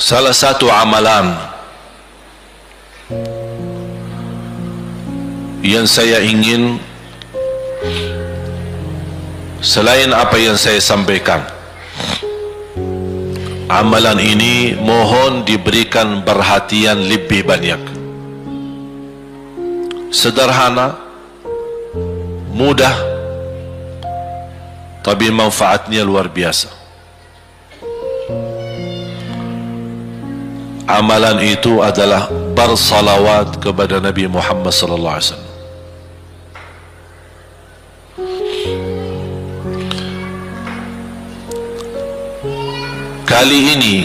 salah satu amalan yang saya ingin selain apa yang saya sampaikan amalan ini mohon diberikan perhatian lebih banyak. Sederhana mudah tapi manfaatnya luar biasa amalan itu adalah bersalawat kepada Nabi Muhammad sallallahu alaihi wasallam Kali ini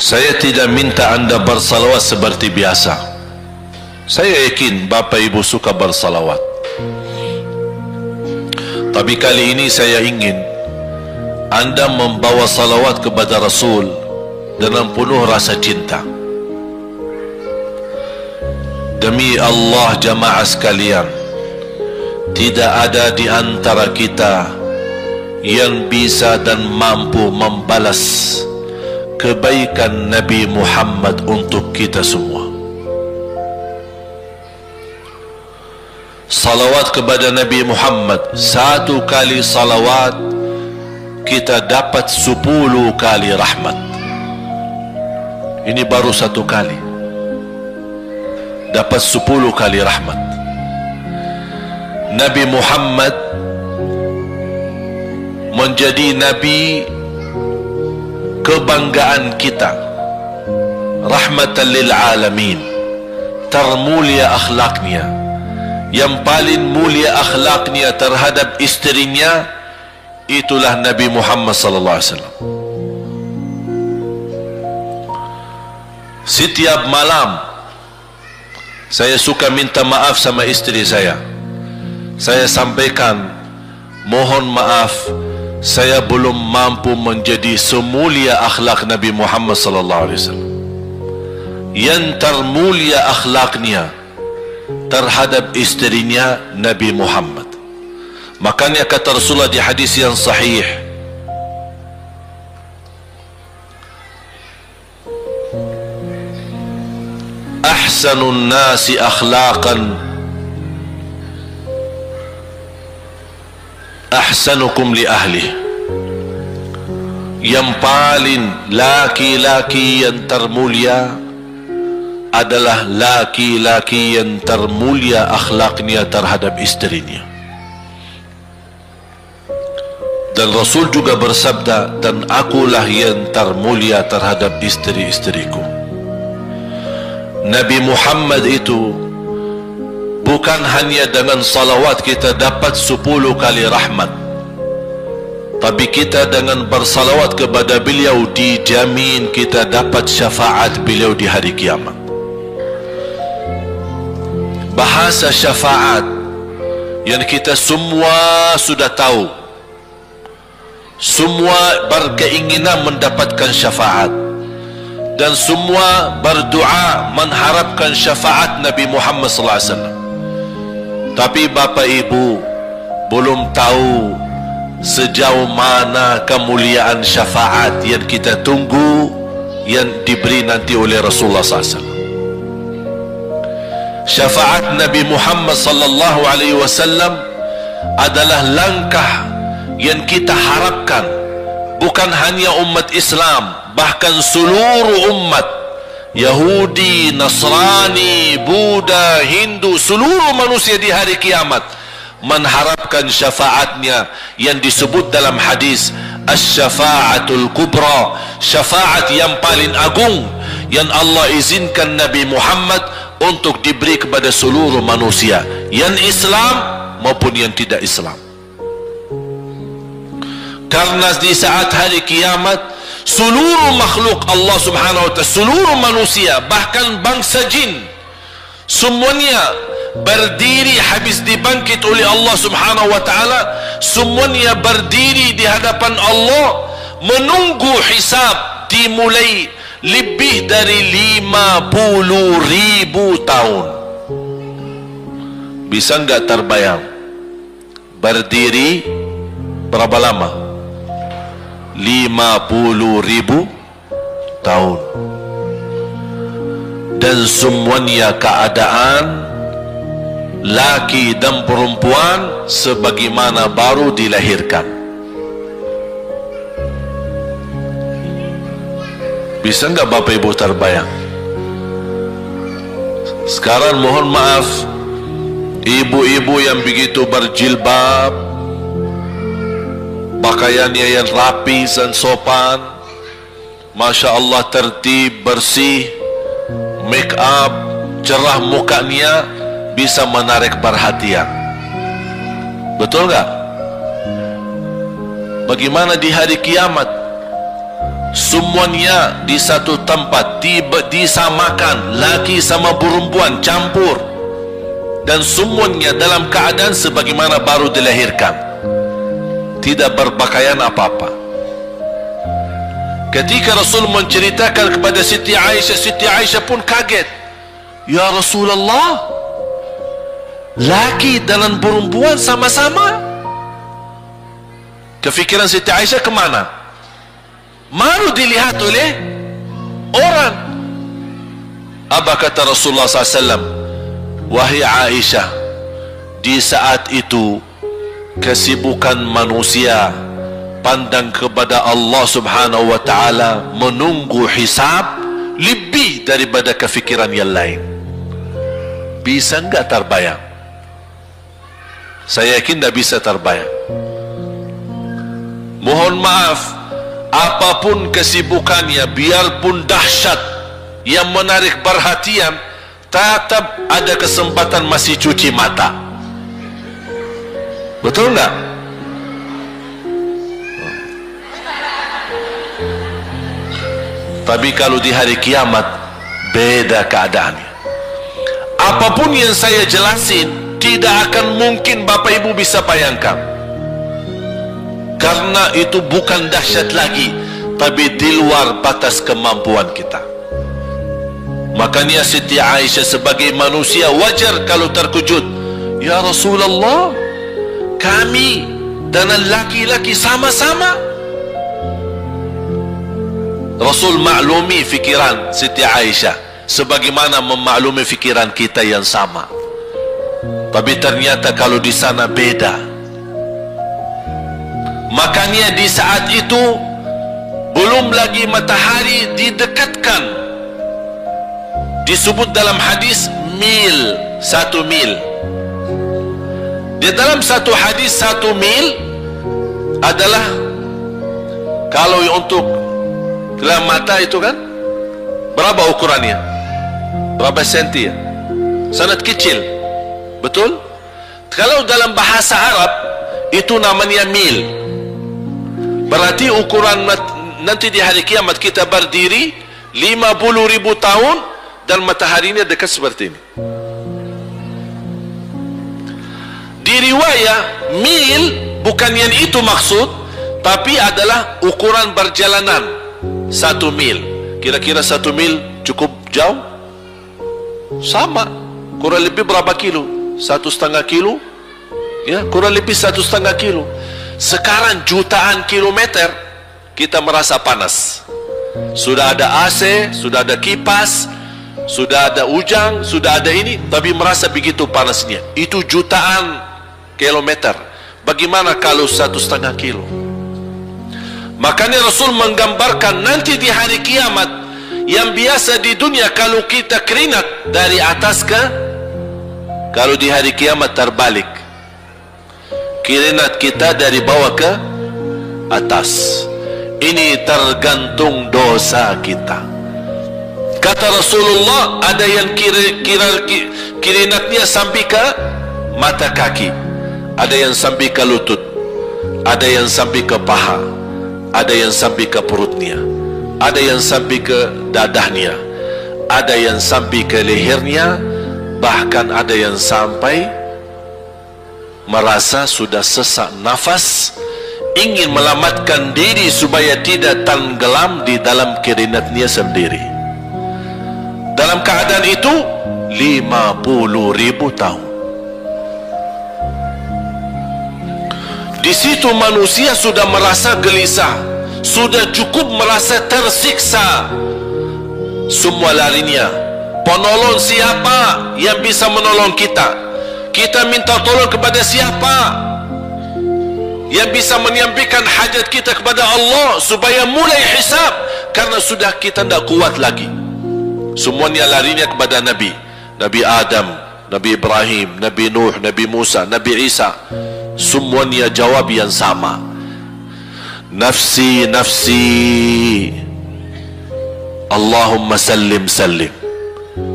saya tidak minta anda bersalawat seperti biasa. Saya yakin bapa ibu suka bersalawat. Tapi kali ini saya ingin anda membawa salawat kepada Rasul dengan penuh rasa cinta. Demi Allah jamaah sekalian, tidak ada di antara kita yang bisa dan mampu membalas kebaikan Nabi Muhammad untuk kita semua. Salawat kepada Nabi Muhammad satu kali salawat kita dapat sepuluh kali rahmat. Ini baru satu kali. Dapat sepuluh kali rahmat. Nabi Muhammad menjadi nabi kebanggaan kita rahmatan lil alamin termulia akhlaknya yang paling mulia akhlaknya terhadap istrinya itulah Nabi Muhammad sallallahu alaihi wasallam setiap malam saya suka minta maaf sama istri saya. Saya sampaikan mohon maaf saya belum mampu menjadi semulia akhlak Nabi Muhammad sallallahu alaihi wasallam. Yang termulia akhlaknya terhadap istrinya Nabi Muhammad. Makanya kata Rasulullah di hadis yang sahih ahsanun nasi akhlaqan. Ahsanukum li ahli. Yang paling laki-laki yang termulia adalah laki-laki yang termulia akhlaknya terhadap istrinya dan Rasul juga bersabda dan akulah yang termulia terhadap istri-istriku Nabi Muhammad itu bukan hanya dengan salawat kita dapat 10 kali rahmat tapi kita dengan bersalawat kepada beliau dijamin kita dapat syafaat beliau di hari kiamat. Bahasa syafaat yang kita semua sudah tahu semua berkeinginan mendapatkan syafaat dan semua berdoa mengharapkan syafaat Nabi Muhammad sallallahu alaihi wasallam tapi bapa ibu belum tahu sejauh mana kemuliaan syafaat yang kita tunggu yang diberi nanti oleh Rasulullah SAW. Syafaat Nabi Muhammad sallallahu alaihi wasallam adalah langkah yang kita harapkan bukan hanya umat Islam bahkan seluruh umat Yahudi, Nasrani, Buddha, Hindu, seluruh manusia di hari kiamat mengharapkan syafaatnya yang disebut dalam hadis Asy-Syafa'atul Kubra, syafaat yang paling agung yang Allah izinkan Nabi Muhammad untuk diberi kepada seluruh manusia, yang Islam maupun yang tidak Islam. Karena di saat hari kiamat seluruh makhluk Allah subhanahu wa ta'ala seluruh manusia bahkan bangsa jin semuanya berdiri habis dibangkit oleh Allah subhanahu wa ta'ala semuanya berdiri di hadapan Allah menunggu hisab dimulai lebih dari lima puluh ribu tahun. Bisa enggak terbayang? Berdiri berapa lama 50 ribu tahun. Dan semuanya keadaan laki dan perempuan sebagaimana baru dilahirkan. Bisa enggak Bapak Ibu terbayang? Sekarang mohon maaf ibu-ibu yang begitu berjilbab pakaiannya yang rapi dan sopan. Masya Allah tertib, bersih. Make up, cerah mukanya bisa menarik perhatian. Betul tak? bagaimana di hari kiamat semuanya di satu tempat tiba disamakan laki sama perempuan campur. Dan semuanya dalam keadaan sebagaimana baru dilahirkan tidak berpakaian apa-apa. Ketika Rasul menceritakan kepada Siti Aisyah Siti Aisyah pun kaget. Ya Rasulullah laki dan perempuan sama-sama. Kefikiran Siti Aisyah kemana malu dilihat oleh orang. Apa kata Rasulullah SAW wahai Aisyah di saat itu kesibukan manusia pandang kepada Allah subhanahu wa ta'ala menunggu hisab lebih daripada kefikiran yang lain. Bisa enggak terbayang? Saya yakin tidak bisa terbayang. Mohon maaf apapun kesibukannya biarpun dahsyat yang menarik perhatian tetap ada kesempatan masih cuci mata betul enggak tapi kalau di hari kiamat beda keadaannya. Apa pun yang saya jelasin tidak akan mungkin Bapak Ibu bisa bayangkan. Karena itu bukan dahsyat lagi tapi di luar batas kemampuan kita. Makanya Siti Aisyah sebagai manusia wajar kalau terkejut. Ya Rasulullah kami dan laki-laki sama-sama. Rasul maklumi fikiran Siti Aisyah sebagaimana memaklumi fikiran kita yang sama. Tapi ternyata kalau di sana beda. Makanya di saat itu belum lagi matahari didekatkan. Disebut dalam hadis mil satu mil di dalam satu hadis satu mil adalah kalau untuk dalam mata itu kan berapa ukurannya? Berapa senti ya? Sangat kecil. Betul? Kalau dalam bahasa Arab itu namanya mil. Berarti ukuran nanti di hari kiamat kita berdiri 50 ribu tahun dan matahari ini dekat seperti ini di riwayat mil bukan yang itu maksud tapi adalah ukuran perjalanan. Satu mil. Kira-kira satu mil cukup jauh? Sama. Kurang lebih berapa kilo? Satu setengah kilo? Ya kurang lebih satu setengah kilo. Sekarang jutaan kilometer kita merasa panas. Sudah ada AC sudah ada kipas sudah ada ujang sudah ada ini tapi merasa begitu panasnya. Itu jutaan kilometer bagaimana kalau satu setengah kilo makanya Rasul menggambarkan nanti di hari kiamat yang biasa di dunia kalau kita keringat dari atas ke kalau di hari kiamat terbalik kirinat kita dari bawah ke atas ini tergantung dosa kita kata Rasulullah ada yang kira, kira, kirinatnya sampai ke mata kaki ada yang sampai ke lutut. Ada yang sampai ke paha. Ada yang sampai ke perutnya ada yang sampai ke dadahnya ada yang sampai ke lehernya bahkan ada yang sampai merasa sudah sesak nafas ingin melamatkan diri supaya tidak tenggelam di dalam kerinatnya sendiri. Dalam keadaan itu 50 ribu tahun di situ manusia sudah merasa gelisah sudah cukup merasa tersiksa. Semua larinya. Penolong siapa? Yang bisa menolong kita. Kita minta tolong kepada siapa? Yang bisa menyampaikan hajat kita kepada Allah supaya mulai hisab karena sudah kita tidak kuat lagi. Semuanya larinya kepada Nabi. Nabi Adam Nabi Ibrahim Nabi Nuh Nabi Musa Nabi Isa semuanya jawab yang sama. Nafsi nafsi. Allahumma sallim sallim.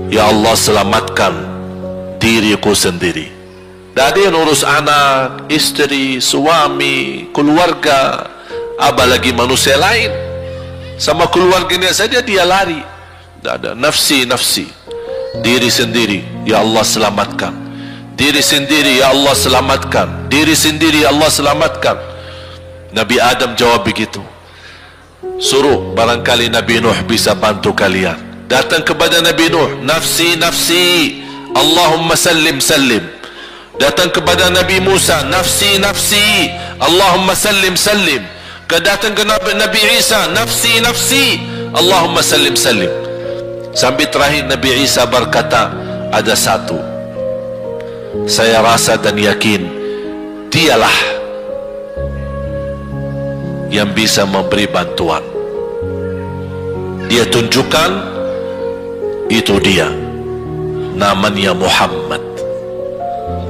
Ya Allah selamatkan diriku sendiri. Tak ada yang urus anak, isteri, suami, keluarga Apalagi manusia lain. Sama keluarganya saja dia lari. Tak ada, nafsi, nafsi. Diri sendiri, Ya Allah selamatkan Diri sendiri, Ya Allah selamatkan. Diri sendiri, Ya Allah selamatkan. Nabi Adam jawab begitu. Suruh barangkali Nabi Nuh bisa bantu kalian. Datang kepada Nabi Nuh nafsi nafsi Allahumma sallim sallim. Datang kepada Nabi Musa nafsi nafsi Allahumma sallim sallim. Datang ke Nabi, Isa nafsi nafsi Allahumma sallim sallim. Sampai terakhir Nabi Isa berkata ada satu saya rasa dan yakin dialah yang bisa memberi bantuan. Dia tunjukkan itu dia. Namanya Muhammad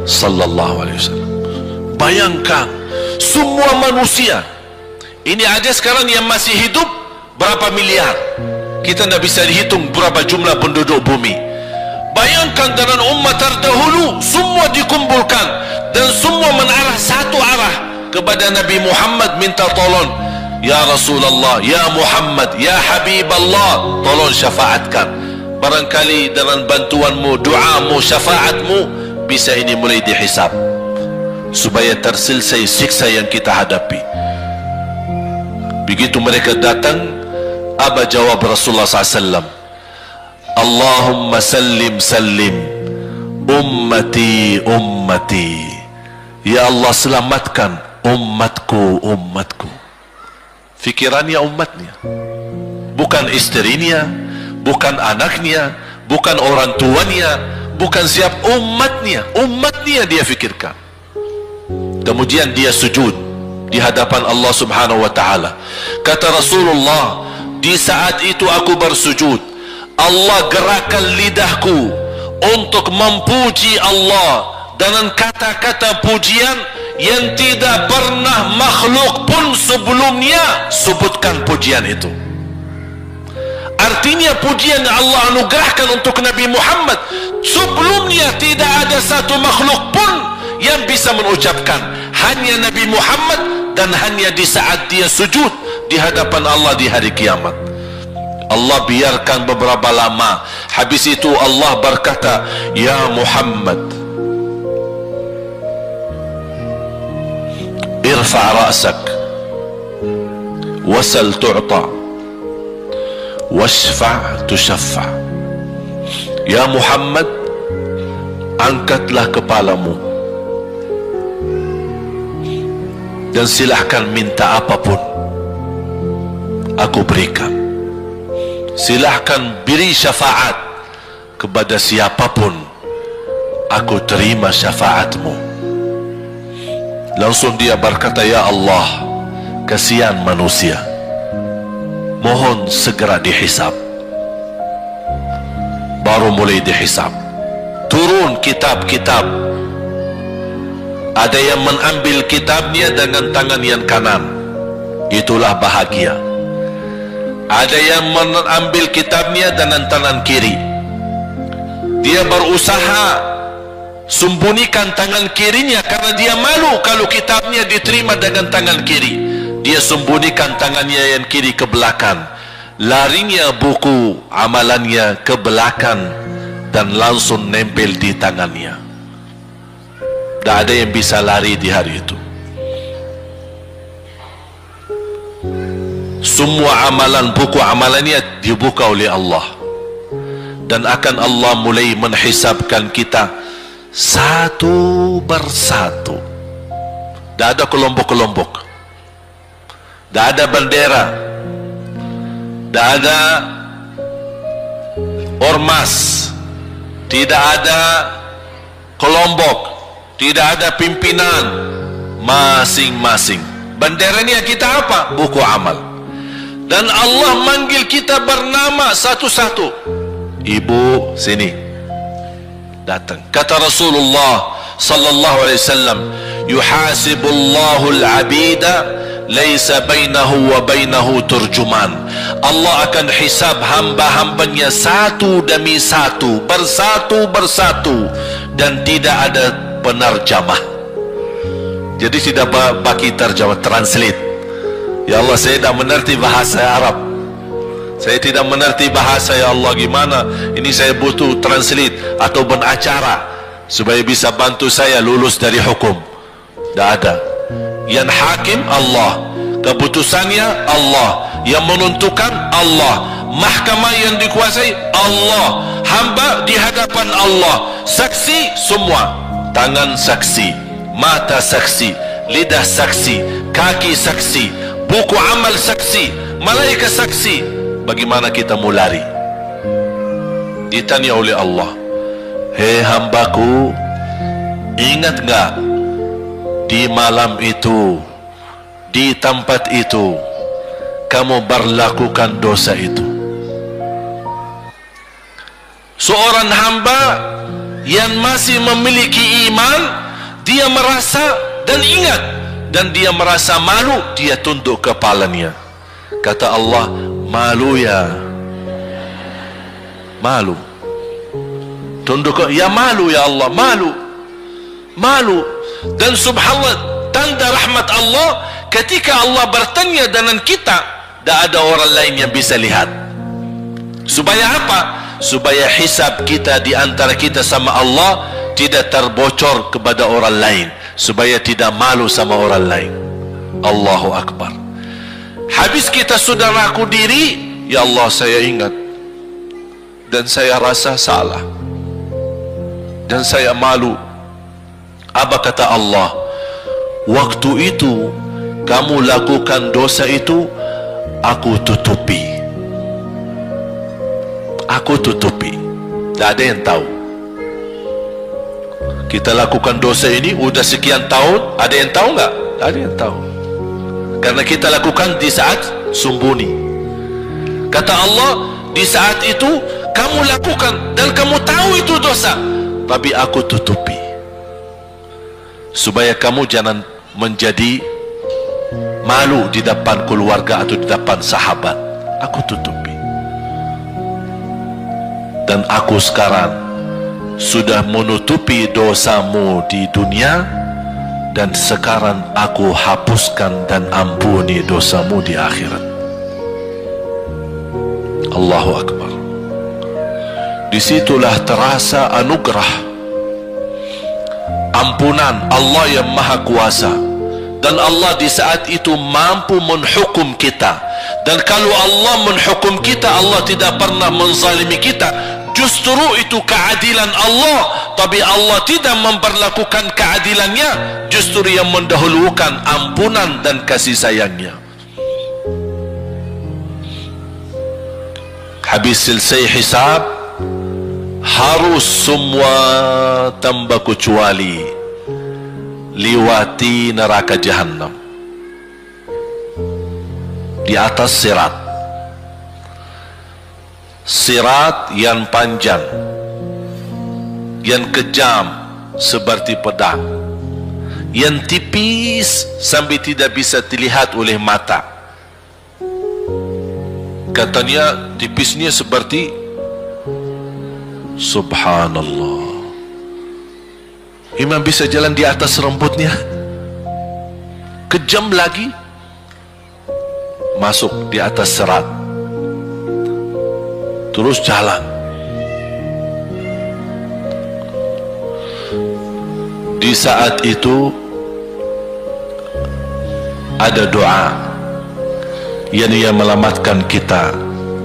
sallallahu alaihi wasallam. Bayangkan semua manusia. Ini aja sekarang yang masih hidup berapa miliar? Kita tidak bisa dihitung berapa jumlah penduduk bumi bayangkan dengan umat terdahulu semua dikumpulkan dan semua menarah satu arah kepada Nabi Muhammad minta tolong. Ya Rasulullah Ya Muhammad Ya Habib Allah tolong syafaatkan. Barangkali dengan bantuanmu doamu syafaatmu bisa ini mulai dihisap. Supaya terselesai siksa yang kita hadapi. Begitu mereka datang apa jawab Rasulullah SAW Allahumma sallim sallim. Ummati ummati. Ya Allah selamatkan umatku umatku fikirannya umatnya bukan istrinya bukan anaknya bukan orang tuanya bukan siap umatnya umatnya dia fikirkan. Kemudian dia sujud di hadapan Allah subhanahu wa ta'ala. Kata Rasulullah di saat itu aku bersujud Allah gerakkan lidahku untuk memuji Allah dengan kata-kata pujian yang tidak pernah makhluk pun sebelumnya sebutkan pujian itu. Artinya pujian Allah anugerahkan untuk Nabi Muhammad sebelumnya tidak ada satu makhluk pun yang bisa mengucapkan. Hanya Nabi Muhammad dan hanya di saat dia sujud di hadapan Allah di hari kiamat Allah biarkan beberapa lama. Habis itu Allah berkata ya Muhammad irfa ra'sak wasal tu'ta wasfa tushaffa. Ya Muhammad angkatlah kepalamu dan silahkan minta apapun aku berikan silahkan beri syafaat kepada siapapun aku terima syafaatmu Langsung dia berkata, Ya Allah, kasihan manusia. Mohon segera dihisap. Baru mulai dihisap. Turun kitab-kitab. Ada yang mengambil kitabnya dengan tangan yang kanan. Itulah bahagia. Ada yang mengambil kitabnya dengan tangan kiri. Dia berusaha sembunyikan tangan kirinya karena dia malu kalau kitabnya diterima dengan tangan kiri. Dia sembunyikan tangannya yang kiri ke belakang larinya buku amalannya ke belakang dan langsung nempel di tangannya. Tidak ada yang bisa lari di hari itu semua amalan buku amalannya dibuka oleh Allah. Dan akan Allah mulai menhisapkan kita satu persatu. Tidak ada kelompok-kelompok. Tidak ada bendera. Tidak ada ormas. Tidak ada kelompok. Tidak ada pimpinan. Masing-masing. Bendera ini kita apa? buku amal dan Allah manggil kita bernama satu-satu. Ibu sini. Datang. Kata Rasulullah sallallahu alaihi wasallam yuhasibullahu al-abida laisa bainahu wa bainahu turjuman. Allah akan hisab hamba-hambanya satu demi satu bersatu bersatu dan tidak ada penerjemah jadi tidak bagi terjemah translate ya Allah saya tidak mengerti bahasa Arab. Saya tidak mengerti bahasa ya Allah gimana ini saya butuh translate atau acara supaya bisa bantu saya lulus dari hukum. Tidak ada. Yang hakim Allah. Keputusannya Allah. Yang menentukan Allah. Mahkamah yang dikuasai Allah. Hamba di hadapan Allah. Saksi semua. Tangan saksi mata saksi lidah saksi kaki saksi buku amal saksi malaikat saksi. Bagaimana kita mulari ditanya oleh Allah. Hei hambaku ingat enggak di malam itu di tempat itu kamu berlakukan dosa itu? Seorang hamba yang masih memiliki iman dia merasa dan ingat dan dia merasa malu dia tunduk kepalanya kata Allah malu ya. Malu. Tunduk ya malu ya Allah malu. Malu. Dan subhanallah tanda rahmat Allah ketika Allah bertanya dengan kita tidak ada orang lain yang bisa lihat. Supaya apa? Supaya hisab kita di antara kita sama Allah tidak terbocor kepada orang lain supaya tidak malu sama orang lain. Allahu Akbar. Habis kita sudah raku diri ya Allah saya ingat. Dan saya rasa salah. Dan saya malu. Apa kata Allah? Waktu itu kamu lakukan dosa itu aku tutupi. Aku tutupi. Tak ada yang tahu kita lakukan dosa ini sudah sekian tahun. Ada yang tahu enggak? ada yang tahu. Karena kita lakukan di saat sumbuni. Kata Allah di saat itu kamu lakukan dan kamu tahu itu dosa tapi aku tutupi. Supaya kamu jangan menjadi malu di depan keluarga atau di depan sahabat. Aku tutupi. Dan aku sekarang sudah menutupi dosamu di dunia dan sekarang aku hapuskan dan ampuni dosamu di akhirat. Allahu Akbar. Disitulah terasa anugerah ampunan Allah yang maha kuasa. Dan Allah di saat itu mampu menghukum kita. Dan kalau Allah menghukum kita Allah tidak pernah menzalimi kita justru itu keadilan Allah. Tapi Allah tidak memperlakukan keadilannya. Justru yang mendahulukan ampunan dan kasih sayangnya. Habis selesai hisab harus semua tanpa kecuali liwati neraka jahannam. Di atas sirat sirat yang panjang yang kejam seperti pedang yang tipis sampai tidak bisa dilihat oleh mata. Katanya tipisnya seperti Subhanallah. Imam bisa jalan di atas rambutnya Kejam lagi Masuk di atas serat Terus jalan. Di saat itu Ada doa. Yang ia melamatkan kita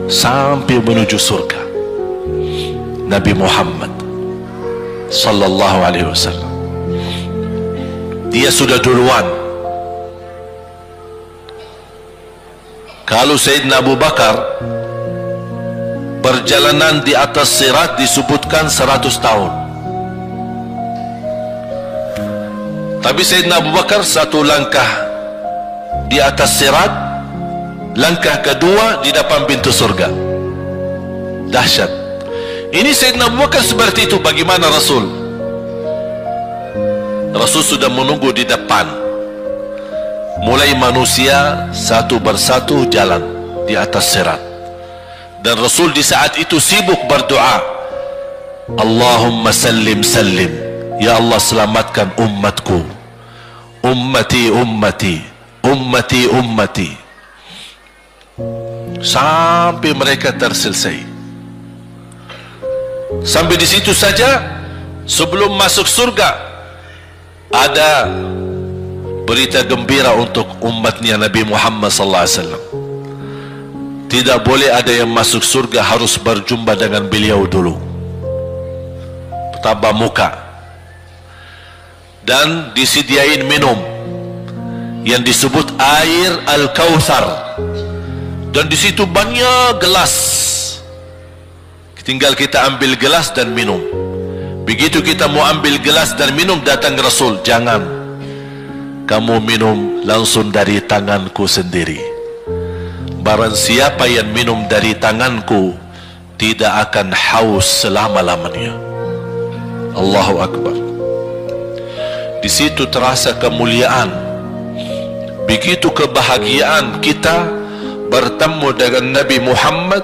Sampai menuju surga. Nabi Muhammad sallallahu alaihi wasallam. Dia sudah duluan. Kalau Sayyidina Abu Bakar perjalanan di atas sirat disebutkan 100 tahun. Tapi Sayyidina Abu Bakar satu langkah di atas sirat langkah kedua di depan pintu surga. Dahsyat. Ini Sayyidina Abu Bakar seperti itu. Bagaimana Rasul? Rasul sudah menunggu di depan. Mulai manusia satu bersatu jalan di atas sirat dan Rasul di saat itu sibuk berdoa. Allahumma sallim sallim. Ya Allah selamatkan umatku ummati ummati. Ummati ummati. Sampai mereka terselesai. Sampai di situ saja sebelum masuk surga ada berita gembira untuk umatnya Nabi Muhammad sallallahu alaihi wasallam. Tidak boleh ada yang masuk surga harus berjumpa dengan beliau dulu. Pertama muka. Dan disediain minum yang disebut air Al-Kautsar. Dan di situ banyak gelas. Tinggal kita ambil gelas dan minum. Begitu kita mau ambil gelas dan minum datang Rasul, jangan kamu minum langsung dari tanganku sendiri barang siapa yang minum dari tanganku tidak akan haus selama-lamanya. Allahu Akbar. Di situ terasa kemuliaan. Begitu kebahagiaan kita bertemu dengan Nabi Muhammad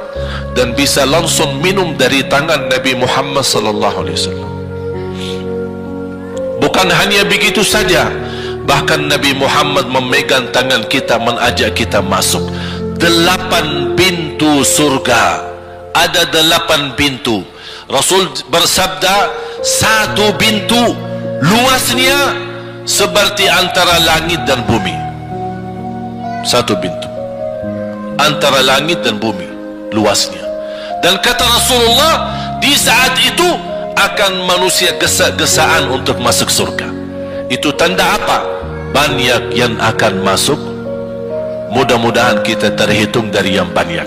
dan bisa langsung minum dari tangan Nabi Muhammad sallallahu alaihi wasallam. Bukan hanya begitu saja bahkan Nabi Muhammad memegang tangan kita mengajak kita masuk delapan pintu surga. Ada delapan pintu. Rasul bersabda satu pintu luasnya seperti antara langit dan bumi. Satu pintu. Antara langit dan bumi luasnya. Dan kata Rasulullah di saat itu akan manusia gesa-gesaan untuk masuk surga. Itu tanda apa? Banyak yang akan masuk mudah-mudahan kita terhitung dari yang banyak.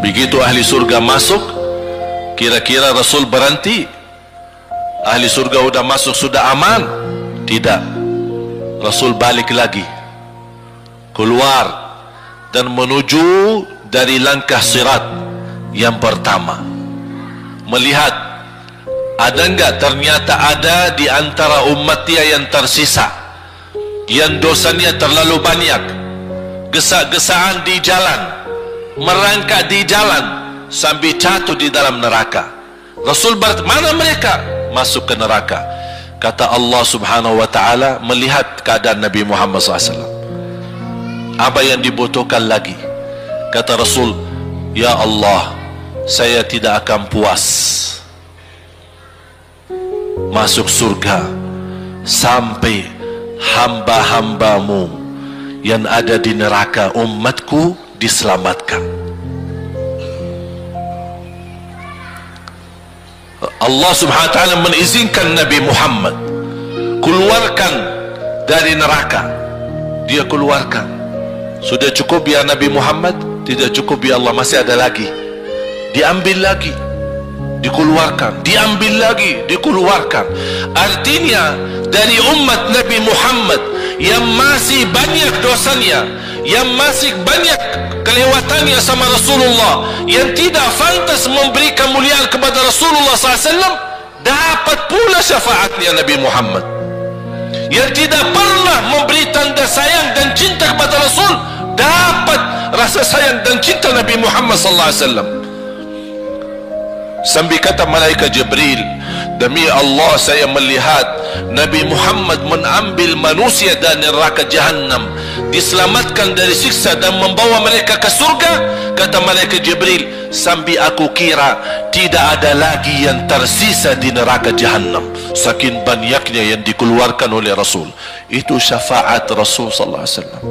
Begitu ahli surga masuk kira-kira Rasul berhenti. Ahli surga sudah masuk sudah aman. Tidak. Rasul balik lagi. Keluar dan menuju dari langkah sirat yang pertama. Melihat ada enggak ternyata ada di antara umat dia yang tersisa yang dosanya terlalu banyak. Gesak-gesaan di jalan. Merangkak di jalan. Sambil jatuh di dalam neraka. Rasul ber mana mereka? Masuk ke neraka. Kata Allah subhanahu wa ta'ala melihat keadaan Nabi Muhammad SAW apa yang dibutuhkan lagi? Kata Rasul Ya Allah saya tidak akan puas. Masuk surga. Sampai hamba-hambamu yang ada di neraka umatku diselamatkan. Allah subhanahu wa ta'ala mengizinkan Nabi Muhammad keluarkan dari neraka. Dia keluarkan. Sudah cukup ya Nabi Muhammad? Tidak cukup ya Allah masih ada lagi. Diambil lagi dikeluarkan diambil lagi dikeluarkan. Artinya dari umat Nabi Muhammad yang masih banyak dosanya yang masih banyak kelewatannya sama Rasulullah yang tidak fantas memberi kemuliaan kepada Rasulullah SAW dapat pula syafaatnya Nabi Muhammad. Yang tidak pernah memberi tanda sayang dan cinta kepada Rasul dapat rasa sayang dan cinta Nabi Muhammad sallallahu alaihi wasallam Sambil kata malaikat Jibril Demi Allah saya melihat Nabi Muhammad mengambil manusia dari neraka jahannam Diselamatkan dari siksa dan membawa mereka ke surga Kata malaikat Jibril. Sambil aku kira Tidak ada lagi yang tersisa di neraka jahannam Saking banyaknya yang dikeluarkan oleh Rasul. Itu syafaat Rasul Sallallahu Alaihi Wasallam.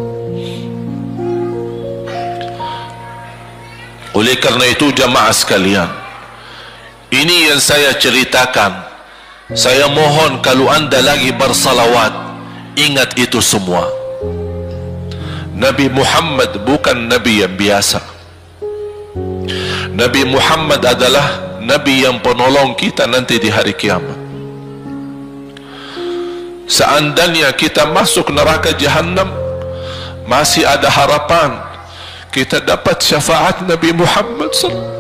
Oleh karena itu jamaah sekalian ini yang saya ceritakan. Saya mohon kalau anda lagi bersalawat, ingat itu semua. Nabi Muhammad bukan Nabi yang biasa Nabi Muhammad adalah Nabi yang penolong kita nanti di hari kiamat Seandainya kita masuk neraka jahanam Masih ada harapan Kita dapat syafaat Nabi Muhammad sallallahu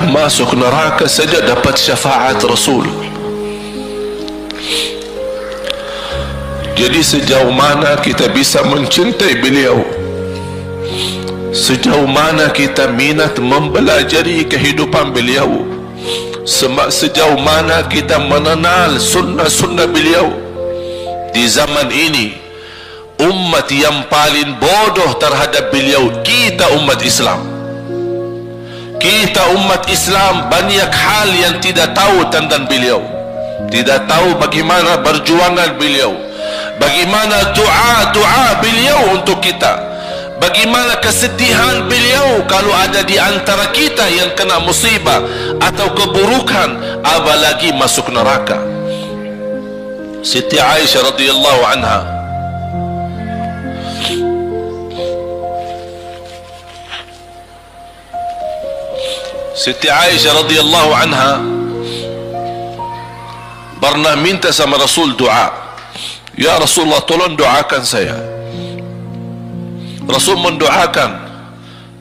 yang masuk neraka saja dapat syafaat Rasul. Jadi sejauh mana kita bisa mencintai beliau? Sejauh mana kita minat mempelajari kehidupan beliau? Sejauh mana kita mengenal sunnah-sunnah beliau? Di zaman ini umat yang paling bodoh terhadap beliau kita umat Islam kita umat Islam banyak hal yang tidak tahu tentang beliau. Tidak tahu bagaimana perjuangan beliau. Bagaimana doa-doa beliau untuk kita. Bagaimana kesedihan beliau kalau ada di antara kita yang kena musibah atau keburukan apalagi masuk neraka. Siti Aisyah radhiyallahu anha Siti Aisyah radhiyallahu anha pernah minta sama Rasul doa. Ya Rasulullah tolong doakan saya. Rasul mendoakan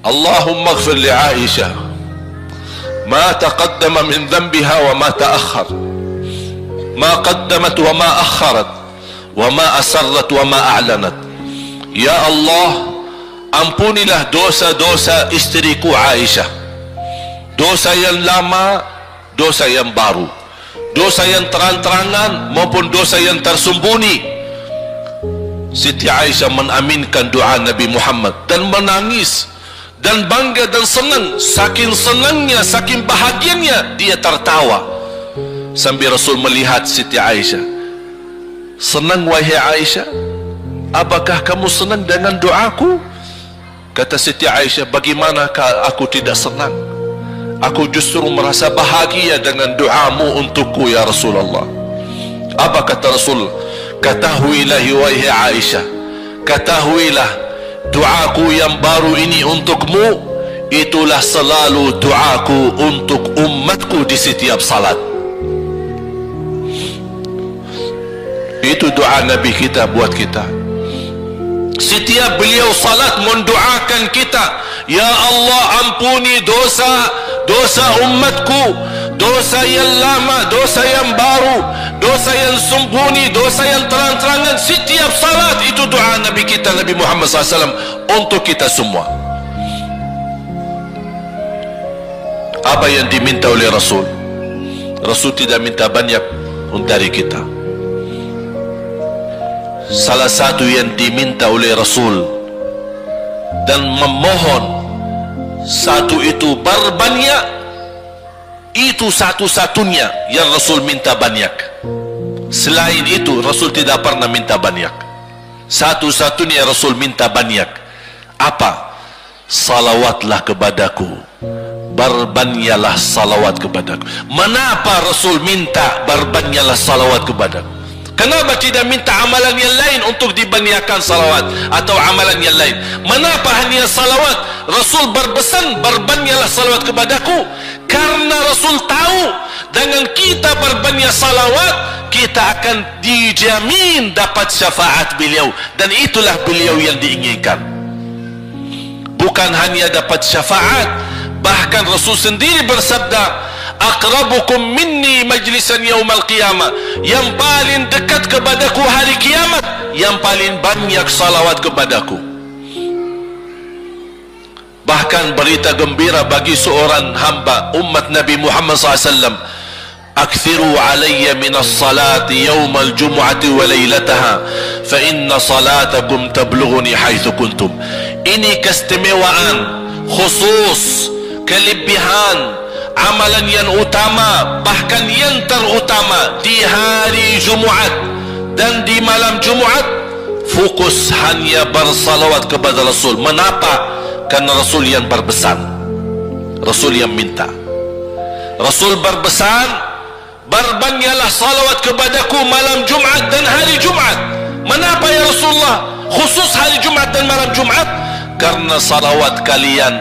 Allahumma ighfir li Aisyah ma taqaddama min dhanbiha wa ma ta'akhkhar ma qaddamat wa ma akharat wa ma asarrat wa ma a'lanat Ya Allah ampunilah dosa-dosa istriku Aisyah dosa yang lama dosa yang baru. Dosa yang terang-terangan maupun dosa yang tersembunyi. Siti Aisyah menaminkan doa Nabi Muhammad dan menangis dan bangga dan senang. Saking senangnya saking bahagianya dia tertawa. Sambil Rasul melihat Siti Aisyah senang wahai Aisyah? Apakah kamu senang dengan doaku? Kata Siti Aisyah bagaimanakah aku tidak senang Aku justru merasa bahagia dengan doamu untukku ya Rasulullah. Apa kata Rasul? Katahuilah wahai Aisyah. Katahuilah doaku yang baru ini untukmu itulah selalu doaku untuk umatku di setiap salat. Itu doa Nabi kita buat kita. Setiap beliau salat mendoakan kita, Ya Allah ampuni dosa dosa umatku dosa yang lama dosa yang baru dosa yang sembunyi dosa yang terang-terangan setiap salat itu doa Nabi kita Nabi Muhammad SAW untuk kita semua. Apa yang diminta oleh Rasul? Rasul tidak minta banyak dari kita. Salah satu yang diminta oleh Rasul dan memohon satu itu berbanyak itu satu-satunya yang Rasul minta banyak. Selain itu Rasul tidak pernah minta banyak. Satu-satunya Rasul minta banyak. Apa? Salawatlah kepadaku. Berbanyaklah salawat kepadaku. Mengapa Rasul minta berbanyaklah salawat kepadaku? Kenapa tidak minta amalan yang lain untuk dibanyakan salawat atau amalan yang lain? Mengapa hanya salawat? Rasul berpesan berbanyaklah salawat kepadaku. Karena Rasul tahu dengan kita berbanyak salawat kita akan dijamin dapat syafaat beliau. Dan itulah beliau yang diinginkan. Bukan hanya dapat syafaat bahkan Rasul sendiri bersabda aqrabukum minni majlisan yaumal qiyamah. Yang paling dekat kepadaku hari kiamat yang paling banyak salawat kepadaku bahkan berita gembira bagi seorang hamba umat Nabi Muhammad SAW أكثروا علي من الصلاة يوم الجمعة وليلتها فإن صلاتكم تبلغني حيث كنتم إني كاستميوان خصوص كلبهان عملا ين أتاما بحكا ينتر أتاما دي هاري جمعة دن دي ملام جمعة فوكس هنيا بر صلوات كبدل رسول منابا karena Rasul yang berbesan Rasul yang minta. Rasul berbesan berbanyalah salawat kepadaku malam Jumaat dan hari Jumaat. Mengapa ya Rasulullah? Khusus hari Jumaat dan malam Jumaat? Karena salawat kalian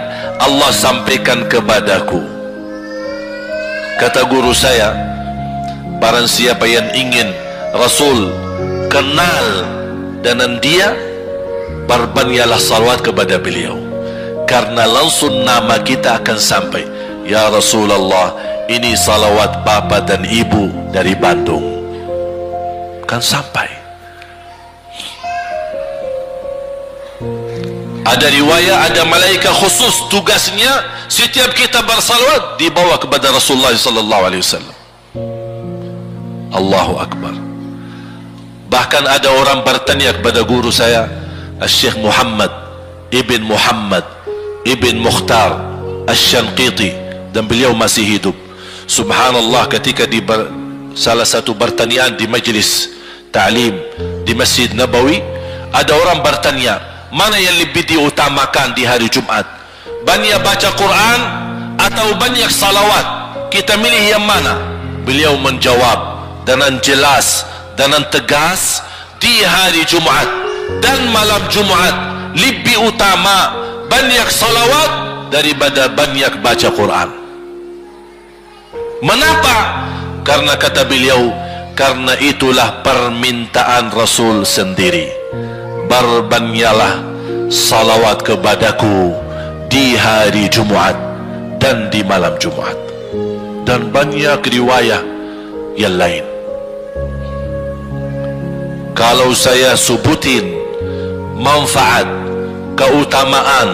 Allah sampaikan kepadaku. Kata guru saya barang siapa yang ingin Rasul kenal dengan dia berbanyalah salawat kepada beliau karena langsung nama kita akan sampai. Ya Rasulullah ini salawat bapa dan ibu dari Bandung. Kan sampai. Ada riwayat ada malaikat khusus tugasnya setiap kita bersalawat dibawa kepada Rasulullah sallallahu alaihi wasallam. Allahu akbar. Bahkan ada orang bertanya kepada guru saya Syekh Muhammad Ibn Muhammad Ibn Mukhtar Asy-Syanqiti dan beliau masih hidup. Subhanallah ketika di ber, salah satu pertanyaan di majlis ta'lim di Masjid Nabawi ada orang bertanya mana yang lebih diutamakan di hari Jumat banyak baca Quran atau banyak salawat? Kita milih yang mana? Beliau menjawab dengan jelas dengan tegas di hari Jumat dan malam Jumat lebih utama banyak salawat daripada banyak baca Quran Mengapa? Karena kata beliau, karena itulah permintaan Rasul sendiri. Berbanyalah salawat kepadaku di hari Jumaat dan di malam Jumaat. Dan banyak riwayat yang lain. Kalau saya sebutin manfaat, keutamaan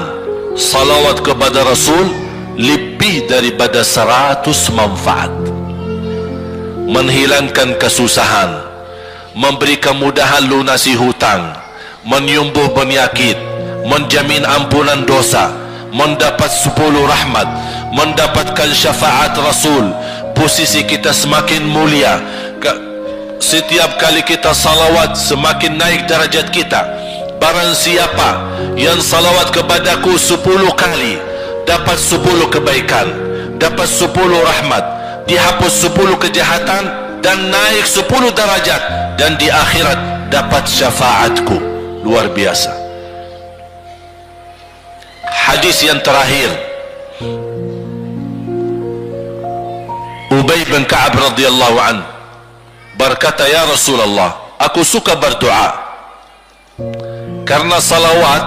salawat kepada Rasul, lebih daripada seratus manfaat. Menghilangkan kesusahan memberi kemudahan lunasi hutang menyembuh penyakit menjamin ampunan dosa mendapat sepuluh rahmat mendapatkan syafaat rasul posisi kita semakin mulia setiap kali kita salawat semakin naik darajat kita barang siapa yang salawat kepadaku sepuluh kali dapat sepuluh kebaikan dapat sepuluh rahmat dihapus sepuluh kejahatan dan naik sepuluh darajat dan di akhirat dapat syafaatku. Luar biasa. Hadis yang terakhir. Ubay bin Ka'ab radhiyallahu an berkata ya Rasulullah aku suka berdoa karena salawat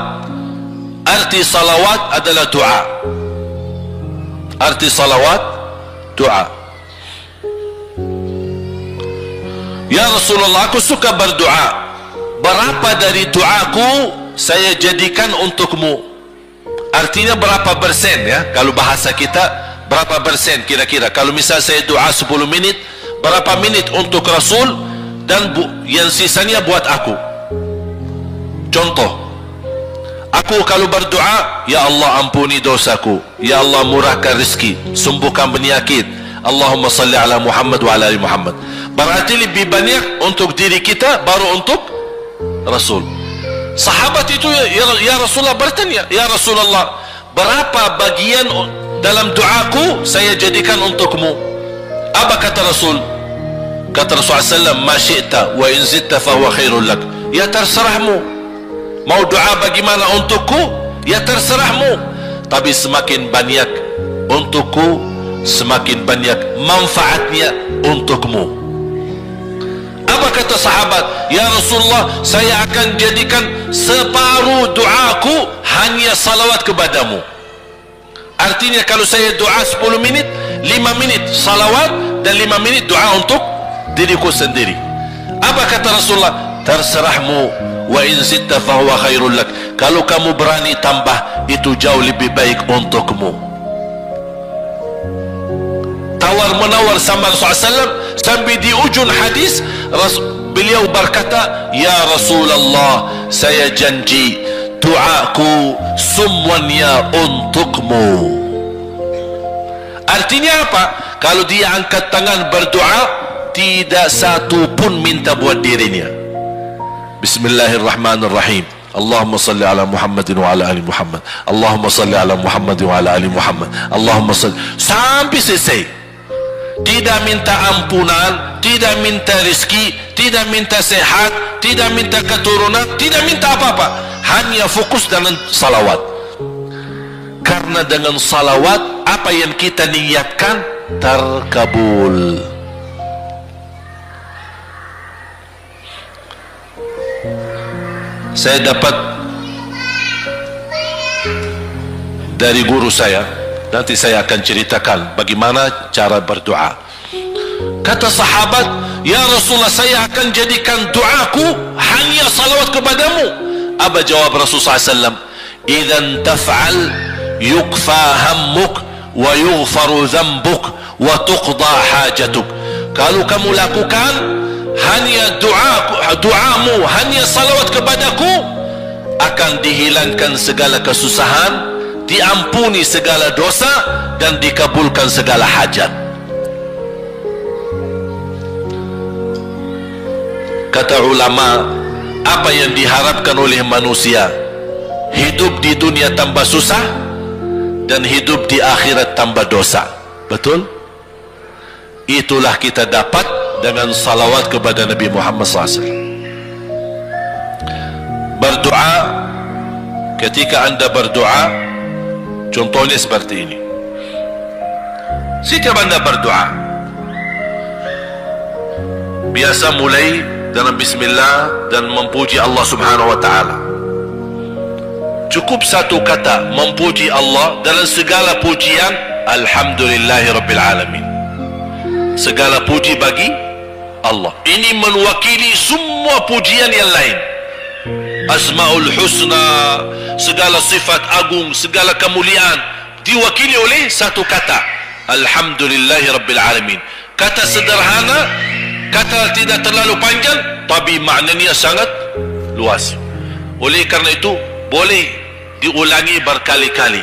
arti salawat adalah doa. Arti salawat doa. Ya Rasulullah aku suka berdoa. Berapa dari doaku saya jadikan untukmu? Artinya berapa persen ya? Kalau bahasa kita berapa persen kira-kira? Kalau misal saya doa 10 menit berapa menit untuk Rasul dan yang sisanya buat aku contoh Aku kalau berdoa, Ya Allah ampuni dosaku. Ya Allah murahkan rezeki. Sembuhkan penyakit. Allahumma salli ala Muhammad wa ala ali Muhammad. Berarti lebih banyak untuk diri kita baru untuk Rasul. Sahabat itu ya, ya Rasulullah bertanya, Ya Rasulullah, berapa bagian dalam doaku saya jadikan untukmu? Apa kata Rasul? Kata Rasulullah SAW, Ma syi'ta wa in zitta fa huwa khairul lak. Ya terserahmu mau doa bagaimana untukku? Ya terserahmu. Tapi semakin banyak untukku semakin banyak manfaatnya untukmu. Apa kata sahabat? Ya Rasulullah saya akan jadikan separuh doaku hanya salawat kepadamu. Artinya kalau saya doa 10 menit 5 menit salawat dan 5 menit doa untuk diriku sendiri. Apa kata Rasulullah? Terserahmu wa in zitta fahuwa khairul lak. Kalau kamu berani tambah itu jauh lebih baik untukmu. Tawar menawar sama Rasulullah sampai di ujung hadis beliau berkata ya Rasulullah saya janji doaku semuanya untukmu. Artinya apa? Kalau dia angkat tangan berdoa tidak satu pun minta buat dirinya Bismillahirrahmanirrahim اللهم صل على محمد وعلى ال محمد اللهم صل على محمد وعلى ال محمد اللهم صل sampai selesai tidak minta ampunan tidak minta rezeki tidak minta sehat tidak minta keturunan tidak minta apa-apa hanya fokus dengan salawat karena dengan salawat apa yang kita niatkan terkabul Saya dapat dari guru saya. Nanti saya akan ceritakan bagaimana cara berdoa. Kata sahabat ya Rasulullah saya akan jadikan doaku hanya salawat kepadamu. Apa jawab Rasulullah SAW idan taf'al yukfa hammuk wa yughfaru zambuk wa tuqda hajatuk. Kalau kamu lakukan hanya doa doamu hanya salawat kepadaku akan dihilangkan segala kesusahan diampuni segala dosa dan dikabulkan segala hajat. Kata ulama apa yang diharapkan oleh manusia? Hidup di dunia tambah susah dan hidup di akhirat tambah dosa. Betul? Itulah kita dapat dengan salawat kepada Nabi Muhammad SAW berdoa ketika anda berdoa contohnya seperti ini. Jika anda berdoa biasa mulai dalam bismillah dan memuji Allah subhanahu wa ta'ala. Cukup satu kata memuji Allah dalam segala pujian Alhamdulillahi Rabbil Alamin. Segala puji bagi Allah. Ini mewakili semua pujian yang lain. Asmaul Husna segala sifat agung segala kemuliaan diwakili oleh satu kata. Alhamdulillahi Rabbil Alamin. Kata sederhana kata tidak terlalu panjang tapi maknanya sangat luas. Oleh karena itu boleh diulangi berkali-kali.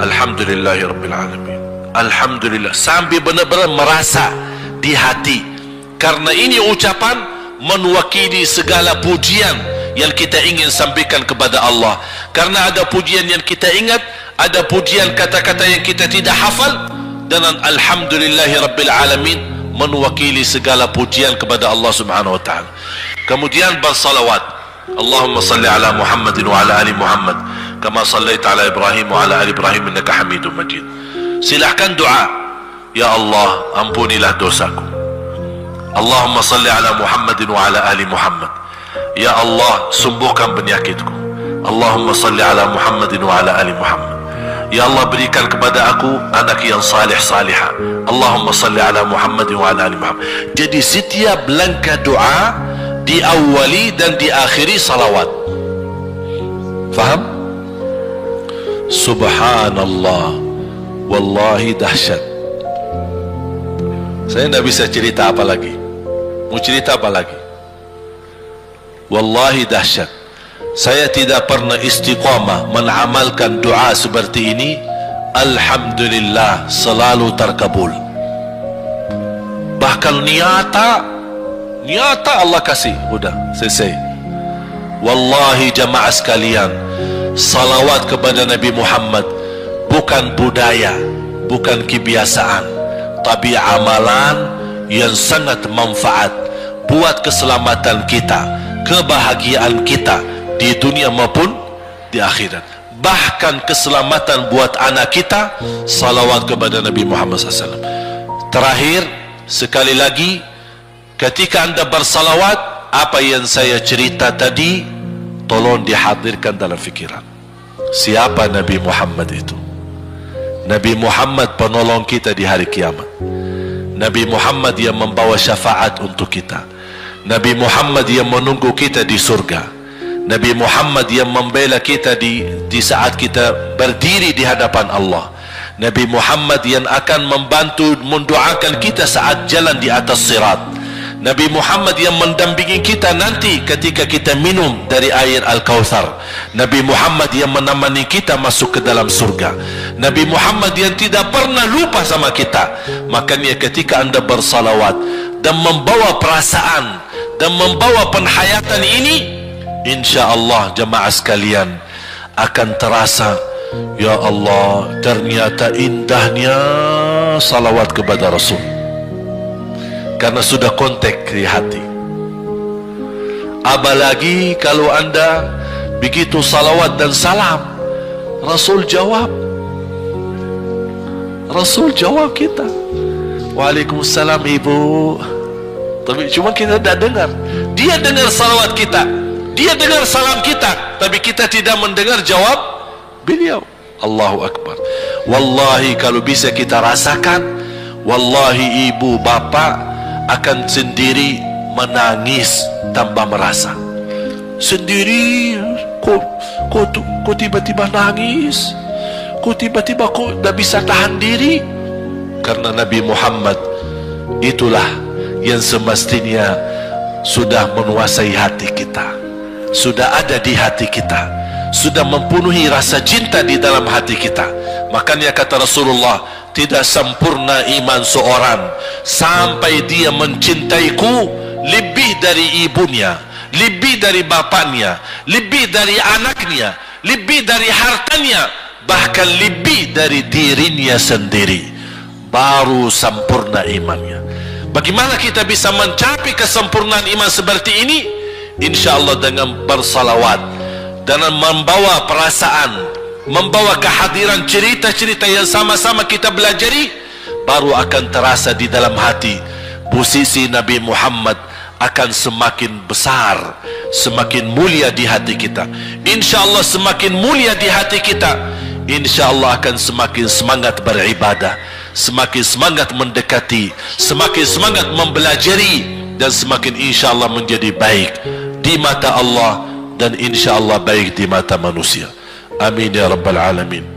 Alhamdulillahi Rabbil Alamin. Alhamdulillah. Sambil benar-benar merasa di hati karena ini ucapan mewakili segala pujian yang kita ingin sampaikan kepada Allah. Karena ada pujian yang kita ingat ada pujian kata-kata yang kita tidak hafal dan alhamdulillahi rabbil alamin mewakili segala pujian kepada Allah subhanahu wa ta'ala. Kemudian bersalawat. Allahumma salli ala Muhammad wa ala ali Muhammad kama sallaita ala Ibrahim wa ala ali Ibrahim innaka hamidun majid. Silahkan doa. Ya Allah ampunilah dosaku اللهم صل على محمد وعلى آل محمد يا الله sembuhkan penyakitku. اللهم صل على محمد وعلى آل محمد يا الله بريكان kepada aku anak yang صالح صالحة اللهم صل على محمد وعلى آل محمد جدي jadi setiap langkah doa diawali دي آخري صلوات فهم سبحان الله والله دهشت saya tidak bisa cerita apa lagi. Mau cerita apa lagi? Wallahi dahsyat. Saya tidak pernah istiqamah menamalkan doa seperti ini. Alhamdulillah selalu terkabul. Bahkan niata, niata Allah kasih. Udah, selesai. Wallahi jamaah sekalian, salawat kepada Nabi Muhammad bukan budaya, bukan kebiasaan, tapi amalan yang sangat manfaat buat keselamatan kita kebahagiaan kita di dunia maupun di akhirat. Bahkan keselamatan buat anak kita salawat kepada Nabi Muhammad SAW terakhir sekali lagi ketika anda bersalawat apa yang saya cerita tadi tolong dihadirkan dalam fikiran. Siapa Nabi Muhammad itu? Nabi Muhammad penolong kita di hari kiamat. Nabi Muhammad yang membawa syafaat untuk kita Nabi Muhammad yang menunggu kita di surga. Nabi Muhammad yang membela kita di di saat kita berdiri di hadapan Allah. Nabi Muhammad yang akan membantu mendoakan kita saat jalan di atas sirat. Nabi Muhammad yang mendampingi kita nanti ketika kita minum dari air Al-Kawthar Nabi Muhammad yang menemani kita masuk ke dalam surga. Nabi Muhammad yang tidak pernah lupa sama kita. Makanya ketika anda bersalawat dan membawa perasaan dan membawa penhayatan ini insya Allah jemaah sekalian akan terasa Ya Allah ternyata indahnya salawat kepada Rasul. Karena sudah kontak di hati. Apalagi kalau anda begitu salawat dan salam Rasul jawab. Rasul jawab kita. Waalaikumsalam ibu tapi cuma kita tidak dengar. Dia dengar salawat kita. Dia dengar salam kita. Tapi kita tidak mendengar jawab beliau. Allahu Akbar. Wallahi kalau bisa kita rasakan Wallahi ibu bapak akan sendiri menangis tanpa merasa. Sendiri kok kok kok tiba-tiba nangis? Kok tiba-tiba kok tidak bisa tahan diri? Karena Nabi Muhammad itulah yang semestinya sudah menguasai hati kita. Sudah ada di hati kita. Sudah mempenuhi rasa cinta di dalam hati kita. Makanya kata Rasulullah tidak sempurna iman seorang sampai dia mencintaiku lebih dari ibunya lebih dari bapaknya lebih dari anaknya lebih dari hartanya bahkan lebih dari dirinya sendiri. Baru sempurna imannya bagaimana kita bisa mencapai kesempurnaan iman seperti ini? Insyaallah dengan bersalawat dan membawa perasaan membawa kehadiran cerita-cerita yang sama-sama kita belajari baru akan terasa di dalam hati posisi Nabi Muhammad akan semakin besar semakin mulia di hati kita. Insyaallah semakin mulia di hati kita insyaallah akan semakin semangat beribadah semakin semangat mendekati semakin semangat mempelajari dan semakin insyaallah menjadi baik di mata Allah dan insyaallah baik di mata manusia. Amin ya rabbal alamin.